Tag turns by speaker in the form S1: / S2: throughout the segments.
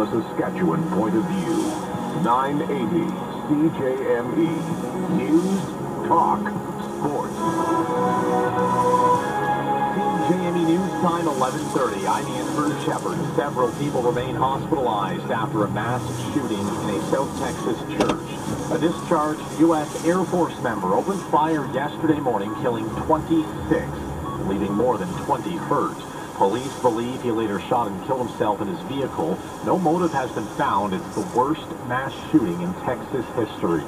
S1: a Saskatchewan point of view. 980 CJME. News, talk, sports.
S2: CJME News Time 1130. I'm Andrew Shepard. Several people remain hospitalized after a mass shooting in a South Texas church. A discharged U.S. Air Force member opened fire yesterday morning, killing 26, leaving more than 20 hurt. Police believe he later shot and killed himself in his vehicle. No motive has been found. It's the worst mass shooting in Texas history.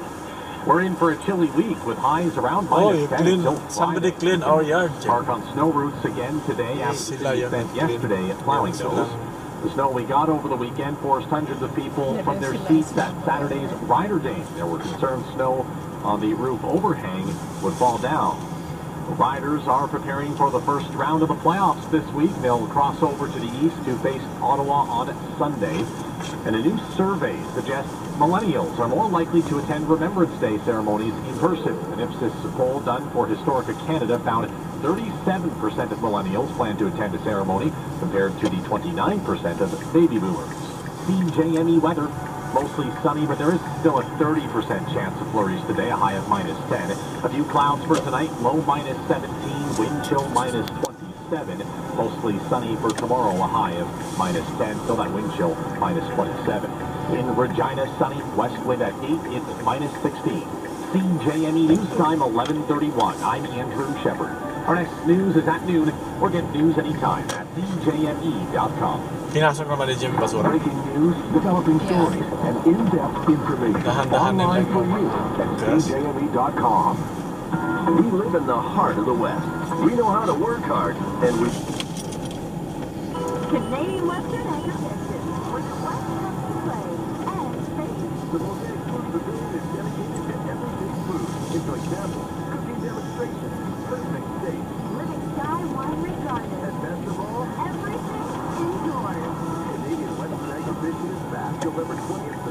S2: We're in for a chilly week with highs around oh, minus 10
S3: clean.
S2: until
S3: Somebody
S2: Friday.
S3: clean our yard.
S2: Park on snow routes again today after
S3: Sila
S2: being
S3: yan.
S2: spent yesterday at plowing
S3: Sila.
S2: those. The snow we got over the weekend forced hundreds of people from their seats at Saturday's Rider Day. There were concerns snow on the roof overhang would fall down. Riders are preparing for the first round of the playoffs this week. They'll cross over to the east to face Ottawa on Sunday. And a new survey suggests millennials are more likely to attend Remembrance Day ceremonies in person. An Ipsos poll done for Historica Canada found 37% of millennials plan to attend a ceremony compared to the 29% of baby boomers. CJME weather. Mostly sunny, but there is still a 30% chance of flurries today, a high of minus 10. A few clouds for tonight, low minus 17, wind chill minus 27. Mostly sunny for tomorrow, a high of minus 10, still that wind chill minus 27. In Regina, sunny, west wind at 8, it's minus 16. CJME News Time 1131. I'm Andrew Shepard. Our next news is at noon, or get news anytime at CJME.com.
S3: Pinasok naman ni Jimmy Basura.
S1: Breaking news, developing stories, and in-depth information
S3: Dahan-dahan
S1: online for you at
S3: Yes.
S1: CJME.com. We live in the heart of the West. We know how to work hard, and we
S4: Canadian Western
S1: delivered 20th.